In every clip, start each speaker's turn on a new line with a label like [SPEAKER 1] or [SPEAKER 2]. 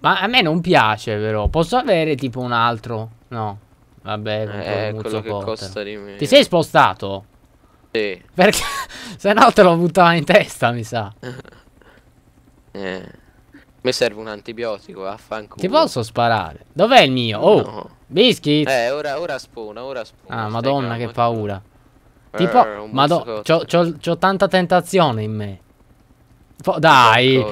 [SPEAKER 1] Ma a me non piace però. Posso avere tipo un altro? No. Vabbè,
[SPEAKER 2] Eh,
[SPEAKER 1] quello
[SPEAKER 2] che
[SPEAKER 1] Potter.
[SPEAKER 2] costa di meno.
[SPEAKER 1] Ti sei spostato?
[SPEAKER 2] Sì.
[SPEAKER 1] Perché se no te lo buttava in testa, mi sa.
[SPEAKER 2] Eh. Mi serve un antibiotico, vaffanculo.
[SPEAKER 1] Ti posso sparare? Dov'è il mio? Oh,
[SPEAKER 2] No.
[SPEAKER 1] biscuit.
[SPEAKER 2] Eh, ora, ora spona, ora spona.
[SPEAKER 1] ah, madonna,
[SPEAKER 2] calmo,
[SPEAKER 1] che paura.
[SPEAKER 2] Eh,
[SPEAKER 1] Tipo, madonna, c'ho, c'ho- c'ho tanta tentazione in me. Po- dai,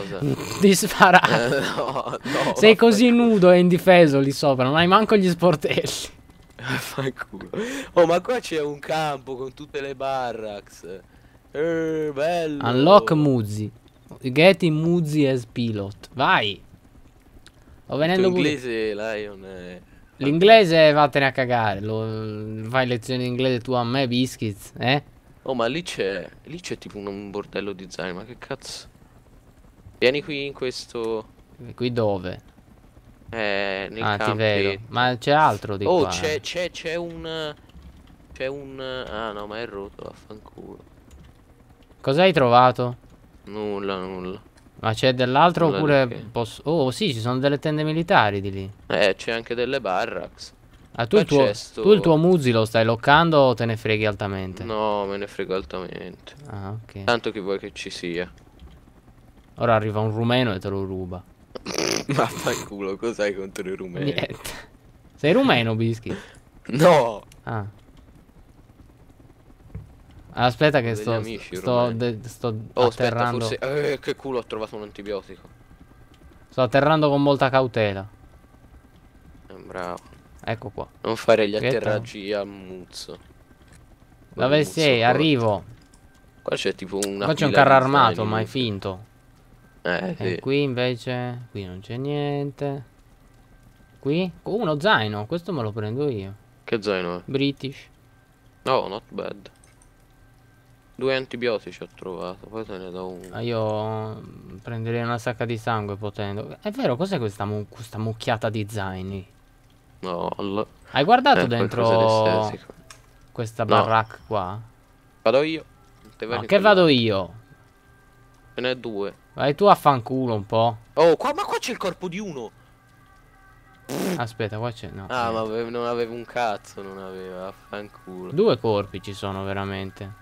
[SPEAKER 1] di sparare.
[SPEAKER 2] Eh, no, no.
[SPEAKER 1] Sei così nudo e indifeso lì sopra, non hai manco gli sportelli.
[SPEAKER 2] Vaffanculo. Oh, ma qua c'è un campo con tutte le barracks. Eh, bello.
[SPEAKER 1] Unlock Muzzi. Getting Muzzi as pilot. Vai. Sto venendo pure.
[SPEAKER 2] inglese, Lion. È...
[SPEAKER 1] L'inglese vattene a cagare. Lo... Fai lezioni di inglese tu a me, biscuits, eh?
[SPEAKER 2] Oh, ma lì c'è. Lì c'è tipo un, un bordello di zaini. Ma che cazzo? Vieni qui in questo.
[SPEAKER 1] Qui dove?
[SPEAKER 2] Eh, nel
[SPEAKER 1] ah, ti
[SPEAKER 2] campi.
[SPEAKER 1] vedo. Ma c'è altro di
[SPEAKER 2] Oh,
[SPEAKER 1] qua.
[SPEAKER 2] c'è,
[SPEAKER 1] eh.
[SPEAKER 2] c'è, c'è un. C'è un. Ah, no, ma è rotto, vaffanculo.
[SPEAKER 1] Cosa hai trovato?
[SPEAKER 2] Nulla, nulla.
[SPEAKER 1] Ma c'è dell'altro oppure posso... Oh, sì, ci sono delle tende militari di lì.
[SPEAKER 2] Eh, c'è anche delle barracks.
[SPEAKER 1] Ah, tu il, tuo,
[SPEAKER 2] sto-
[SPEAKER 1] tu il tuo Muzzi lo stai loccando o te ne freghi altamente?
[SPEAKER 2] No, me ne frego altamente.
[SPEAKER 1] Ah, ok.
[SPEAKER 2] Tanto che vuoi che ci sia.
[SPEAKER 1] Ora arriva un rumeno e te lo ruba.
[SPEAKER 2] Vaffanculo, cos'hai contro i rumeni?
[SPEAKER 1] Niente. Sei rumeno, Bischi?
[SPEAKER 2] No!
[SPEAKER 1] Ah. Aspetta che sto,
[SPEAKER 2] amici
[SPEAKER 1] sto, sto
[SPEAKER 2] Oh, aspetta,
[SPEAKER 1] atterrando.
[SPEAKER 2] forse... Eh, che culo, ho trovato un antibiotico.
[SPEAKER 1] Sto atterrando con molta cautela.
[SPEAKER 2] Eh, bravo.
[SPEAKER 1] Ecco qua.
[SPEAKER 2] Non fare gli
[SPEAKER 1] Che
[SPEAKER 2] atterraggi a muzzo.
[SPEAKER 1] Dove sei? Arrivo.
[SPEAKER 2] Qua c'è tipo una
[SPEAKER 1] Qua c'è un carro armato, ma è finto.
[SPEAKER 2] Eh,
[SPEAKER 1] E
[SPEAKER 2] sì.
[SPEAKER 1] qui invece. Qui non c'è niente. Qui? Uno zaino. Questo me lo prendo io.
[SPEAKER 2] Che zaino è?
[SPEAKER 1] British.
[SPEAKER 2] No, not bad. Due antibiotici ho trovato, poi te ne do uno.
[SPEAKER 1] Ah, io mm, prenderei una sacca di sangue potendo. È vero, cos'è questa, mu- questa mucchiata di zaini?
[SPEAKER 2] No, all...
[SPEAKER 1] Hai guardato
[SPEAKER 2] eh,
[SPEAKER 1] dentro questa
[SPEAKER 2] No.
[SPEAKER 1] baracca qua?
[SPEAKER 2] Vado io.
[SPEAKER 1] No, che vado io?
[SPEAKER 2] Ce n'è due.
[SPEAKER 1] Vai tu a fanculo un po'.
[SPEAKER 2] Oh, qua, ma qua c'è il corpo di uno.
[SPEAKER 1] Aspetta, qua c'è. No.
[SPEAKER 2] Ah, ma
[SPEAKER 1] niente.
[SPEAKER 2] avevo- non avevo un cazzo, non aveva, affanculo.
[SPEAKER 1] Due corpi ci sono veramente.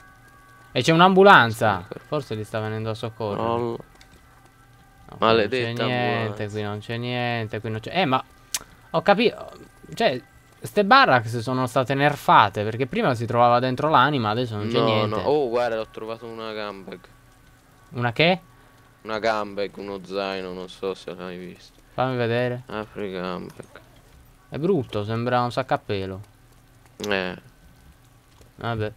[SPEAKER 1] E c'è un'ambulanza. Forse li sta venendo a soccorrere.
[SPEAKER 2] No,
[SPEAKER 1] No,
[SPEAKER 2] maledetta
[SPEAKER 1] Non c'è niente, qui non c'è niente, qui non c'è. Eh, ma ho capito. Cioè, ste barracks sono state nerfate perché prima si trovava dentro l'anima, adesso non c'è
[SPEAKER 2] no,
[SPEAKER 1] niente.
[SPEAKER 2] no. Oh, guarda, ho trovato una gambag.
[SPEAKER 1] Una che?
[SPEAKER 2] Una gambag, uno zaino, non so se l'hai visto.
[SPEAKER 1] Fammi vedere.
[SPEAKER 2] Apri gambag.
[SPEAKER 1] È brutto, sembra un sacco a pelo.
[SPEAKER 2] Eh,
[SPEAKER 1] Vabbè.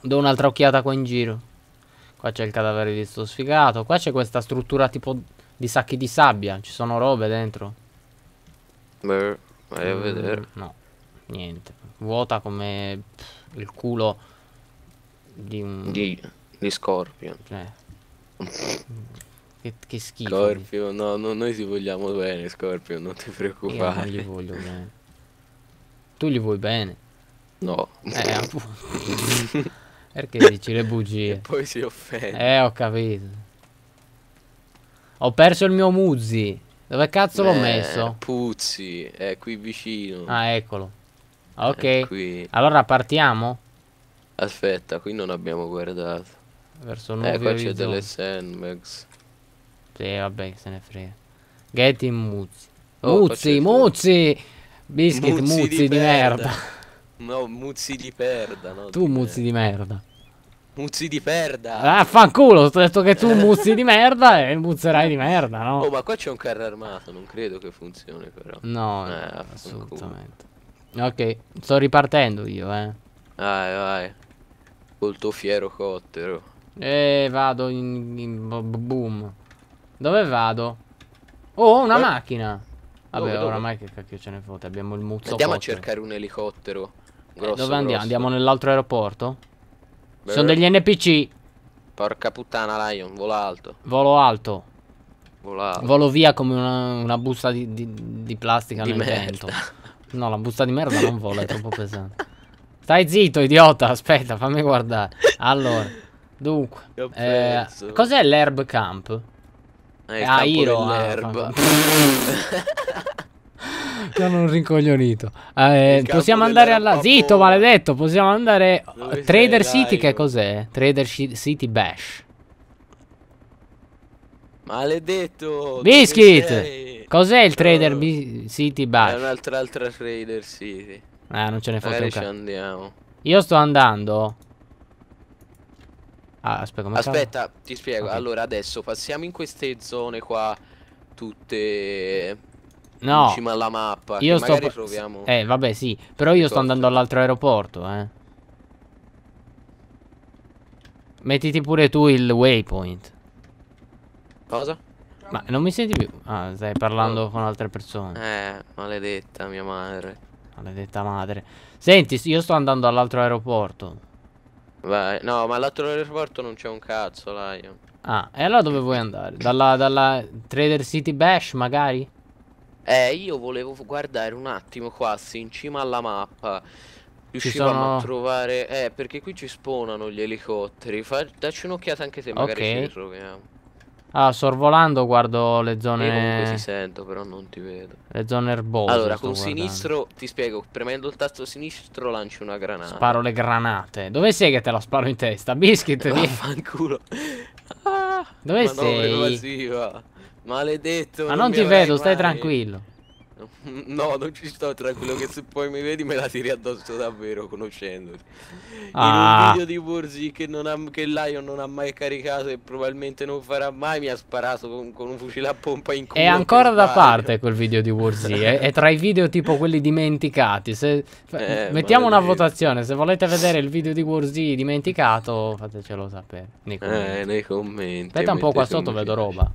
[SPEAKER 1] Do un'altra occhiata qua in giro. Qua c'è il cadavere di sto sfigato. Qua c'è questa struttura tipo di sacchi di sabbia. Ci sono robe dentro.
[SPEAKER 2] beh, vai a
[SPEAKER 1] Mm,
[SPEAKER 2] vedere.
[SPEAKER 1] No, niente. Vuota come pff, il culo di un...
[SPEAKER 2] Di, di Scorpion.
[SPEAKER 1] eh. che, che schifo.
[SPEAKER 2] Scorpion, no, no, noi ti vogliamo bene, Scorpion, non ti
[SPEAKER 1] Io non
[SPEAKER 2] preoccupare.
[SPEAKER 1] gli voglio bene. Tu gli vuoi bene?
[SPEAKER 2] No.
[SPEAKER 1] Eh, appunto. Perché dici le bugie?
[SPEAKER 2] Poi si offende.
[SPEAKER 1] Eh, ho capito. Ho perso il mio Muzzi. Dove cazzo l'ho
[SPEAKER 2] Eh,
[SPEAKER 1] messo?
[SPEAKER 2] Puzzi, è qui vicino.
[SPEAKER 1] Ah, eccolo. Ok. Allora partiamo
[SPEAKER 2] Aspetta, qui non abbiamo guardato.
[SPEAKER 1] Verso
[SPEAKER 2] Eh,
[SPEAKER 1] nuovi
[SPEAKER 2] qua c'è delle sandbags.
[SPEAKER 1] Sì, vabbè, che se ne frega. Getting Muzzi.
[SPEAKER 2] Oh,
[SPEAKER 1] Muzzi, Muzzi! Biscuit,
[SPEAKER 2] Muzzi
[SPEAKER 1] Muzzi,
[SPEAKER 2] di
[SPEAKER 1] di, merda.
[SPEAKER 2] No, muzzi di perda, no?
[SPEAKER 1] Tu Muzzi di merda.
[SPEAKER 2] Muzzi di perda.
[SPEAKER 1] Ah, fanculo, ti ho detto che tu Muzzi di merda e muzzerai di merda, no?
[SPEAKER 2] Oh, ma qua c'è un carro armato, non credo che funzioni però.
[SPEAKER 1] No,
[SPEAKER 2] Eh,
[SPEAKER 1] assolutamente. Ok, sto ripartendo io, eh.
[SPEAKER 2] Vai, vai. Col tuo fiero cottero.
[SPEAKER 1] E vado in, in bo- bo- boom. Dove vado? Oh, una
[SPEAKER 2] Eh?
[SPEAKER 1] macchina. Vabbè,
[SPEAKER 2] Dove, dove?
[SPEAKER 1] oramai che cacchio ce ne fotte. Abbiamo il muzzo
[SPEAKER 2] Andiamo a
[SPEAKER 1] cottero.
[SPEAKER 2] cercare un elicottero.
[SPEAKER 1] Eh,
[SPEAKER 2] Grosso,
[SPEAKER 1] Dove andiamo?
[SPEAKER 2] grosso.
[SPEAKER 1] Andiamo nell'altro aeroporto?
[SPEAKER 2] Beh,
[SPEAKER 1] Sono degli NPC.
[SPEAKER 2] Porca puttana, Lion, vola alto.
[SPEAKER 1] Volo alto.
[SPEAKER 2] Vola alto.
[SPEAKER 1] Volo via come una, una busta di, di- di plastica
[SPEAKER 2] Di
[SPEAKER 1] nel
[SPEAKER 2] merda.
[SPEAKER 1] vento. No, la busta di merda non vola, è troppo pesante. Stai zitto, idiota. Aspetta, fammi guardare. Allora, dunque,
[SPEAKER 2] Che
[SPEAKER 1] eh, cos'è l'herb camp?
[SPEAKER 2] È il
[SPEAKER 1] Ah, Iro, ah. Sono un rincoglionito. Eh,
[SPEAKER 2] Il
[SPEAKER 1] possiamo andare alla... Zitto, maledetto. Possiamo andare...
[SPEAKER 2] Dove
[SPEAKER 1] Trader
[SPEAKER 2] sei,
[SPEAKER 1] City che
[SPEAKER 2] Lion?
[SPEAKER 1] cos'è? Trader Ci- City Bash.
[SPEAKER 2] Maledetto.
[SPEAKER 1] Biscuit! Cos'è il Trader
[SPEAKER 2] Oh.
[SPEAKER 1] City
[SPEAKER 2] È
[SPEAKER 1] Bash?
[SPEAKER 2] un'altra altra Trader City.
[SPEAKER 1] Ah, non ce ne fotte un
[SPEAKER 2] Magari
[SPEAKER 1] cazzo.
[SPEAKER 2] andiamo.
[SPEAKER 1] Io sto andando... Ah, aspetta,
[SPEAKER 2] Aspetta, ti spiego.
[SPEAKER 1] Ok.
[SPEAKER 2] Allora, adesso passiamo in queste zone qua, tutte
[SPEAKER 1] No,
[SPEAKER 2] in cima alla mappa.
[SPEAKER 1] io sto...
[SPEAKER 2] troviamo.
[SPEAKER 1] Eh, vabbè, sì. Però io sto andando all'altro aeroporto, eh. Mettiti pure tu il waypoint.
[SPEAKER 2] Cosa?
[SPEAKER 1] Ma non mi senti più? Ah, stai parlando
[SPEAKER 2] Oh.
[SPEAKER 1] con altre persone.
[SPEAKER 2] Eh, maledetta mia madre.
[SPEAKER 1] Maledetta madre. Senti, io sto andando all'altro aeroporto.
[SPEAKER 2] Vai. No, ma all'altro aeroporto non c'è un cazzo, Lion.
[SPEAKER 1] Ah, e allora dove vuoi andare? Dalla, dalla Trader City Bash, magari?
[SPEAKER 2] Eh, io volevo guardare un attimo qua, se in cima alla mappa riuscivamo
[SPEAKER 1] sono-
[SPEAKER 2] a trovare... Eh, perché qui ci spawnano gli elicotteri. Fa... Dacci un'occhiata anche se magari
[SPEAKER 1] Ok.
[SPEAKER 2] ci ritroviamo.
[SPEAKER 1] Ah, sorvolando guardo le
[SPEAKER 2] Io comunque
[SPEAKER 1] zone...
[SPEAKER 2] ti sento, però non ti vedo.
[SPEAKER 1] Le zone erbose.
[SPEAKER 2] Allora, con
[SPEAKER 1] guardando.
[SPEAKER 2] sinistro, ti spiego, premendo il tasto sinistro lanci una granata.
[SPEAKER 1] Sparo le granate. Dove sei che te la sparo in testa? Biscuit.
[SPEAKER 2] Vaffanculo. Ah,
[SPEAKER 1] Dove sei?
[SPEAKER 2] evasiva. Maledetto.
[SPEAKER 1] Ma non
[SPEAKER 2] mi
[SPEAKER 1] ti vedo, stai
[SPEAKER 2] mai.
[SPEAKER 1] Tranquillo.
[SPEAKER 2] No, non ci sto tranquillo, che se poi mi vedi me la tiri addosso davvero, conoscendoti.
[SPEAKER 1] Ah.
[SPEAKER 2] In un video di Borzi che, che Lion non ha mai caricato e probabilmente non farà mai, mi ha sparato con, con un fucile a pompa in culo.
[SPEAKER 1] È ancora da parte quel video di Warzy. è, è tra i video tipo quelli dimenticati. Se,
[SPEAKER 2] Eh,
[SPEAKER 1] mettiamo una votazione. Se volete vedere il video di Warzy dimenticato, fatecelo sapere. nei commenti.
[SPEAKER 2] Eh, nei commenti.
[SPEAKER 1] Aspetta un po' qua sotto, vedo roba.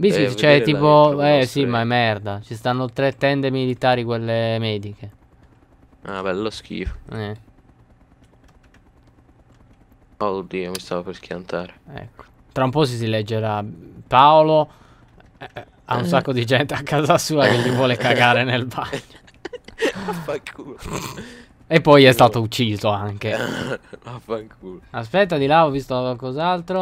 [SPEAKER 1] Biscuit,
[SPEAKER 2] Eh,
[SPEAKER 1] c'è tipo. Eh sì, ma è merda. Ci stanno tre tende militari, quelle mediche.
[SPEAKER 2] Ah, bello schifo.
[SPEAKER 1] Eh,
[SPEAKER 2] Oddio, mi stavo per schiantare.
[SPEAKER 1] ecco. Tra un po' si, si leggerà. Paolo. eh, ha un sacco di gente a casa sua che gli vuole cagare nel bagno.
[SPEAKER 2] Vaffanculo.
[SPEAKER 1] E poi è stato ucciso anche.
[SPEAKER 2] Vaffanculo.
[SPEAKER 1] Aspetta, di là ho visto qualcos'altro.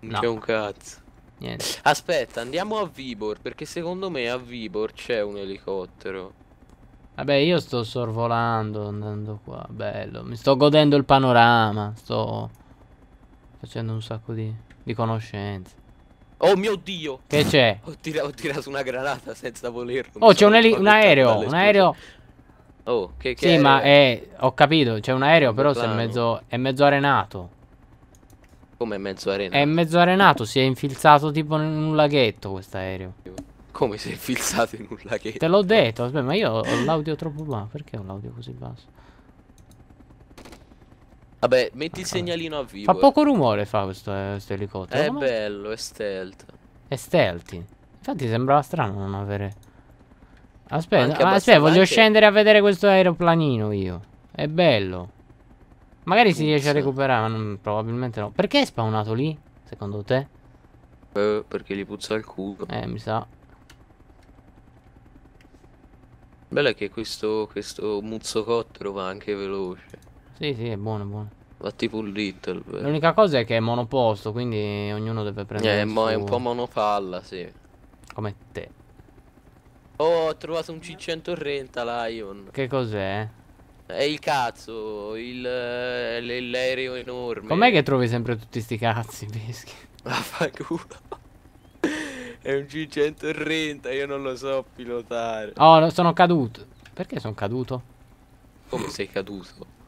[SPEAKER 2] Non
[SPEAKER 1] No.
[SPEAKER 2] c'è un cazzo.
[SPEAKER 1] Niente.
[SPEAKER 2] Aspetta, andiamo a Vibor, perché secondo me a Vibor c'è un elicottero.
[SPEAKER 1] Vabbè, io sto sorvolando, andando qua. Bello. Mi sto godendo il panorama. Sto facendo un sacco di, di conoscenze.
[SPEAKER 2] Oh mio dio!
[SPEAKER 1] Che c'è?
[SPEAKER 2] Ho, tira- ho tirato una granata senza volerlo.
[SPEAKER 1] Oh, c'è un, un aereo. Un aereo.
[SPEAKER 2] Oh, che, che
[SPEAKER 1] Sì, ma
[SPEAKER 2] aereo
[SPEAKER 1] è. Ho capito, c'è un aereo, però è mezzo. È mezzo arenato.
[SPEAKER 2] Come mezzo arena?
[SPEAKER 1] È mezzo arenato, si è infilzato tipo in un laghetto questo aereo.
[SPEAKER 2] Come si è filzato in un laghetto?
[SPEAKER 1] Te l'ho detto, aspetta, ma io ho l'audio troppo basso. Perché ho l'audio così basso?
[SPEAKER 2] Vabbè, metti il segnalino a Vibor.
[SPEAKER 1] Fa poco rumore fa questo, eh, questo elicottero.
[SPEAKER 2] È
[SPEAKER 1] Come-
[SPEAKER 2] bello, è stealth.
[SPEAKER 1] È stealthy. Infatti sembrava strano non avere. Aspetta, aspetta, voglio
[SPEAKER 2] anche-
[SPEAKER 1] scendere a vedere questo aeroplanino io. È bello. Magari si riesce a recuperare, ma non- probabilmente no. Perché è spawnato lì? Secondo te?
[SPEAKER 2] Eh, perché gli puzza il culo.
[SPEAKER 1] Eh, mi sa.
[SPEAKER 2] Bello è che questo, questo muzzocottero va anche veloce.
[SPEAKER 1] Sì, sì, è buono, è buono.
[SPEAKER 2] Va tipo un little. beh.
[SPEAKER 1] L'unica cosa è che è monoposto, quindi ognuno deve prendere
[SPEAKER 2] Eh,
[SPEAKER 1] il
[SPEAKER 2] mo è un po' monopalla, sì.
[SPEAKER 1] come te.
[SPEAKER 2] Oh, ho trovato un C130 Lion.
[SPEAKER 1] Che cos'è?
[SPEAKER 2] È il cazzo, il, eh, l'aereo enorme.
[SPEAKER 1] Com'è che trovi sempre tutti sti cazzi, Bischi?
[SPEAKER 2] Vaffanculo. È un C130, io non lo so pilotare.
[SPEAKER 1] Oh, no, sono caduto. Perché sono caduto?
[SPEAKER 2] Come sei caduto?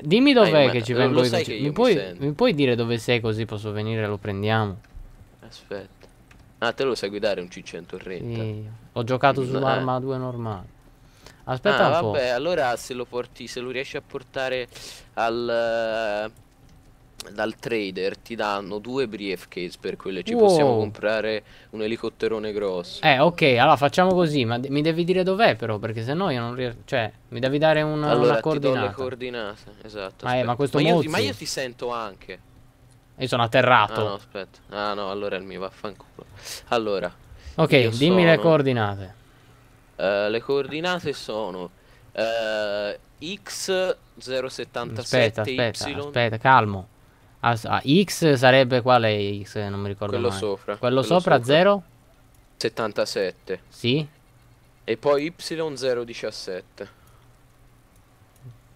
[SPEAKER 1] Dimmi dov'è
[SPEAKER 2] ma
[SPEAKER 1] che ci vengo io.
[SPEAKER 2] che io
[SPEAKER 1] mi,
[SPEAKER 2] mi
[SPEAKER 1] puoi, mi puoi dire dove sei così posso venire e lo prendiamo?
[SPEAKER 2] Aspetta. Ah, te lo sai guidare un C130?
[SPEAKER 1] Sì, ho giocato
[SPEAKER 2] No,
[SPEAKER 1] sull'arma 2 normale. Aspetta
[SPEAKER 2] ah,
[SPEAKER 1] un po'.
[SPEAKER 2] vabbè, allora se lo porti, se lo riesci a portare al eh, dal trader ti danno due briefcase per quelle. Ci possiamo
[SPEAKER 1] Wow.
[SPEAKER 2] comprare un elicotterone grosso.
[SPEAKER 1] Eh, ok, allora facciamo così, ma mi devi dire dov'è però, perché sennò io non riesco, cioè, mi devi dare una,
[SPEAKER 2] allora
[SPEAKER 1] una
[SPEAKER 2] le
[SPEAKER 1] coordinata.
[SPEAKER 2] coordinate. Esatto.
[SPEAKER 1] Ma, eh, ma questo
[SPEAKER 2] io,
[SPEAKER 1] Mozzi-
[SPEAKER 2] ma io ti sento anche.
[SPEAKER 1] Io sono
[SPEAKER 2] Ah
[SPEAKER 1] atterrato.
[SPEAKER 2] no, aspetta. Ah no, allora il mio vaffanculo. Allora,
[SPEAKER 1] ok,
[SPEAKER 2] io
[SPEAKER 1] dimmi le
[SPEAKER 2] sono-
[SPEAKER 1] coordinate.
[SPEAKER 2] Eh, le coordinate sono eh, X077
[SPEAKER 1] Aspetta, aspetta,
[SPEAKER 2] Y
[SPEAKER 1] aspetta, calmo. Ah, s- ah, X sarebbe quale X? Non mi ricordo
[SPEAKER 2] Quello
[SPEAKER 1] mai.
[SPEAKER 2] sopra.
[SPEAKER 1] Quello, sopra, 0?
[SPEAKER 2] 77.
[SPEAKER 1] Sì.
[SPEAKER 2] E poi Y017.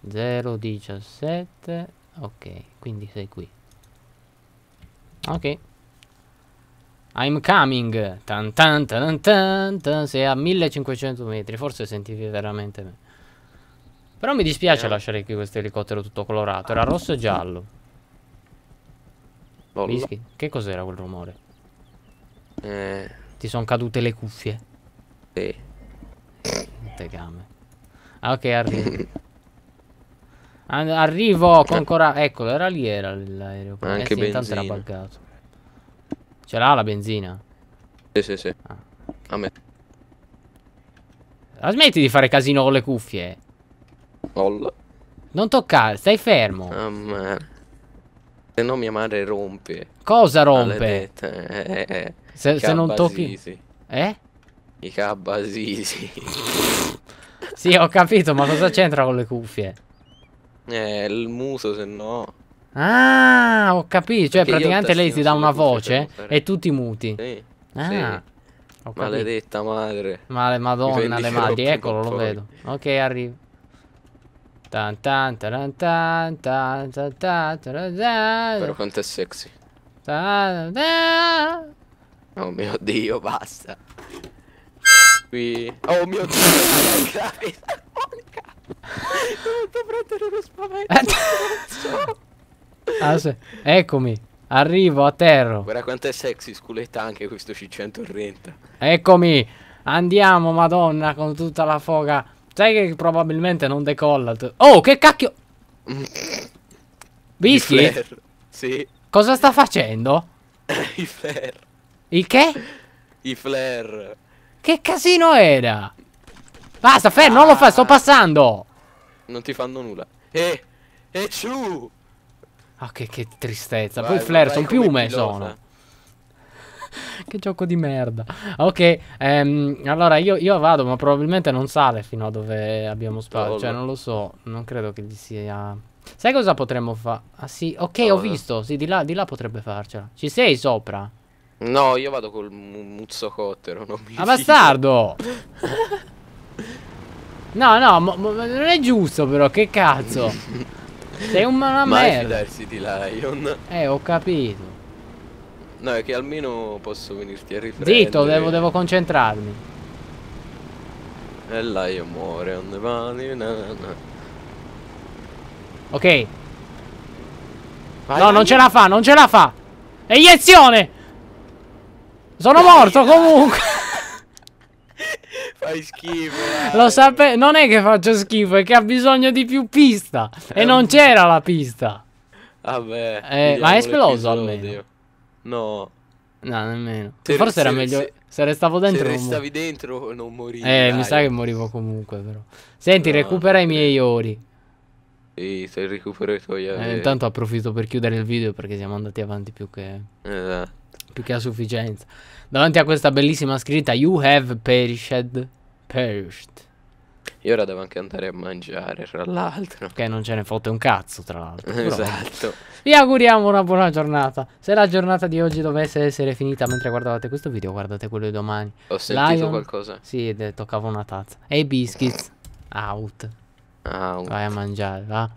[SPEAKER 1] 0, 17. Ok, quindi sei qui. Ok. I'm coming. Tan tan tan tan tan. Sei a 1500 metri. Forse sentivi veramente me. Però mi dispiace
[SPEAKER 2] Eh.
[SPEAKER 1] lasciare qui questo elicottero tutto colorato. Era rosso e giallo.
[SPEAKER 2] Bolla.
[SPEAKER 1] Whisky, Che cos'era quel rumore?
[SPEAKER 2] Eh,
[SPEAKER 1] Ti sono cadute le cuffie.
[SPEAKER 2] sì.
[SPEAKER 1] Te game. Ah, ok, arrivo. Arrivo con coraggio. Eccolo, era lì, era l'aereo. Eh
[SPEAKER 2] Anche
[SPEAKER 1] sì, intanto era buggato. Ce l'ha la benzina?
[SPEAKER 2] Sì, sì, sì.
[SPEAKER 1] Ah.
[SPEAKER 2] A me.
[SPEAKER 1] Ah, smetti di fare casino con le cuffie.
[SPEAKER 2] Bolla.
[SPEAKER 1] Non toccare, stai fermo.
[SPEAKER 2] Ah, man. Se no mia madre rompe.
[SPEAKER 1] Cosa rompe?
[SPEAKER 2] Eh, eh, eh.
[SPEAKER 1] Se, se non tocchi... Eh?
[SPEAKER 2] I cabasisi.
[SPEAKER 1] Sì, ho capito, ma cosa c'entra con le cuffie?
[SPEAKER 2] eh, il muso se no.
[SPEAKER 1] Ah, ho capito. Cioè,
[SPEAKER 2] Perché
[SPEAKER 1] praticamente lei ti dà una voce e tu ti muti.
[SPEAKER 2] Sì.
[SPEAKER 1] Ah,
[SPEAKER 2] sì. Maledetta madre.
[SPEAKER 1] Ma le madonna, le madri, eccolo, lo vedo. Ok, arrivo. Tan tan tan tan tan tan taran tan,
[SPEAKER 2] Però quanto è sexy.
[SPEAKER 1] tan tan.
[SPEAKER 2] Oh mio dio, basta. Qui. Oh mio dio. Monica. Ho dovuto prendere lo spavento.
[SPEAKER 1] Ah, sì. Eccomi, arrivo, atterro.
[SPEAKER 2] Guarda quanto è sexy, sculetta anche questo C130.
[SPEAKER 1] Eccomi, andiamo, madonna, con tutta la foga. Sai che probabilmente non decolla. Oh, che cacchio!
[SPEAKER 2] I
[SPEAKER 1] Bischi?
[SPEAKER 2] Sì,
[SPEAKER 1] Cosa sta facendo?
[SPEAKER 2] i flare.
[SPEAKER 1] Il che?
[SPEAKER 2] I flare.
[SPEAKER 1] Che casino era? Basta, Fer, non lo fa, sto passando.
[SPEAKER 2] Non ti fanno nulla. Eh, e ciu.
[SPEAKER 1] Ah, che, che tristezza.
[SPEAKER 2] Vai,
[SPEAKER 1] Poi flare sono piume, sono. Che gioco di merda. Ok, ehm, allora io, io vado, ma probabilmente non sale fino a dove abbiamo spazio. Cioè, non lo so, non credo che gli sia... Sai cosa potremmo fare? Ah sì, ok, ho
[SPEAKER 2] Cosa?
[SPEAKER 1] visto. Sì, di là, di là potrebbe farcela. Ci sei sopra?
[SPEAKER 2] No, io vado col mu- muzzocottero, non mi
[SPEAKER 1] Ah, bastardo! No, no, non è giusto però, che cazzo? Sei un- una
[SPEAKER 2] Mai
[SPEAKER 1] merda.
[SPEAKER 2] fidarsi di Lion.
[SPEAKER 1] Eh, ho capito.
[SPEAKER 2] No, è che almeno posso venirti a riprendere.
[SPEAKER 1] Zitto, devo, devo concentrarmi.
[SPEAKER 2] E Lion muore on the body, na, na, na.
[SPEAKER 1] Ok.
[SPEAKER 2] Vai,
[SPEAKER 1] no,
[SPEAKER 2] vai,
[SPEAKER 1] non ce la fa, non ce la fa. Eiezione! Sono morto comunque.
[SPEAKER 2] Fai schifo.
[SPEAKER 1] Lo sapevo. Non è che faccio schifo, è che ha bisogno di più pista. E non c'era la pista.
[SPEAKER 2] Vabbè.
[SPEAKER 1] Eh, ma è esploso almeno.
[SPEAKER 2] No.
[SPEAKER 1] No, nemmeno.
[SPEAKER 2] Se-
[SPEAKER 1] Forse era
[SPEAKER 2] se-
[SPEAKER 1] meglio.
[SPEAKER 2] se-
[SPEAKER 1] Se restavo dentro.
[SPEAKER 2] Se
[SPEAKER 1] non
[SPEAKER 2] restavi dentro non morivi.
[SPEAKER 1] Eh, mi
[SPEAKER 2] dai.
[SPEAKER 1] sa che morivo comunque, però. Senti,
[SPEAKER 2] No,
[SPEAKER 1] recupera i miei ori.
[SPEAKER 2] Sì, se recupero i tuoi
[SPEAKER 1] Eh,
[SPEAKER 2] averi.
[SPEAKER 1] intanto approfitto per chiudere il video perché siamo andati avanti più che,
[SPEAKER 2] Esatto.
[SPEAKER 1] più che a sufficienza. Davanti a questa bellissima scritta You have perished. Perished.
[SPEAKER 2] Io ora devo anche andare a mangiare, tra l'altro.
[SPEAKER 1] Che non ce ne fotte un cazzo, tra l'altro.
[SPEAKER 2] Esatto.
[SPEAKER 1] Vi auguriamo una buona giornata. Se la giornata di oggi dovesse essere finita mentre guardavate questo video, guardate quello di domani.
[SPEAKER 2] Ho sentito
[SPEAKER 1] Lion.
[SPEAKER 2] qualcosa.
[SPEAKER 1] Sì, toccava una tazza. E i biscuits. Out.
[SPEAKER 2] Un
[SPEAKER 1] Vai a mangiare, va.